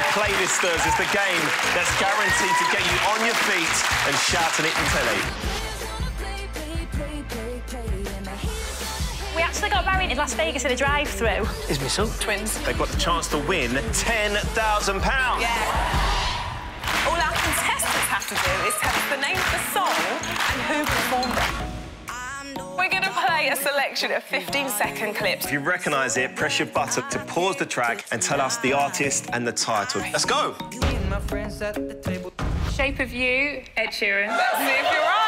Playlisters is the game that's guaranteed to get you on your feet and shouting it in telly. We actually got married in Las Vegas in a drive-through. Is my son? Twins. They've got the chance to win £10,000. Yeah. All our contestants have to do is tell us the name of the song play a selection of 15-second clips. If you recognise it, press your button to pause the track and tell us the artist and the title. Let's go. Shape of You, Ed Sheeran. Let's see if you're right.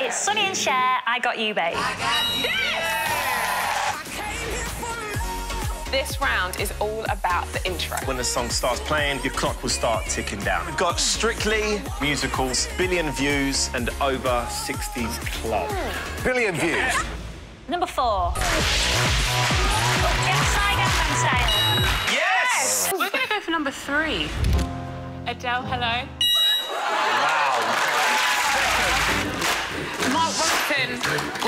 It's Sonny and Cher, I Got You, Babe. This round is all about the intro. When the song starts playing, your clock will start ticking down. We've got Strictly musicals, billion views, and over 60 club. Billion views. Number four. Inside Gangnam Style. Yes! We're going to go for number three. Adele, hello. Wow. Mark Ronson.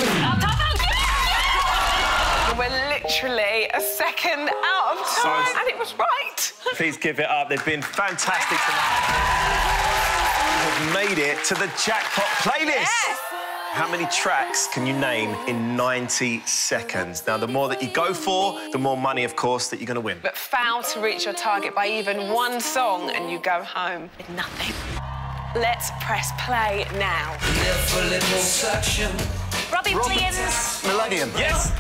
We're literally a second out of So- time, and it was right. Please give it up. They've been fantastic tonight. Have made it to the jackpot playlist. Yes. How many tracks can you name in 90 seconds? Now, the more that you go for, the more money, of course, that you're going to win. But fail to reach your target by even one song, and you go home with nothing. Let's press play now. Robbie Williams. Millennium. Yes!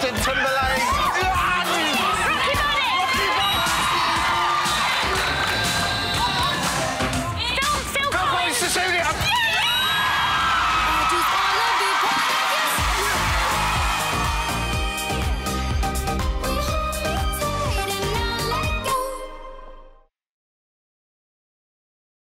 Justin Timberlake.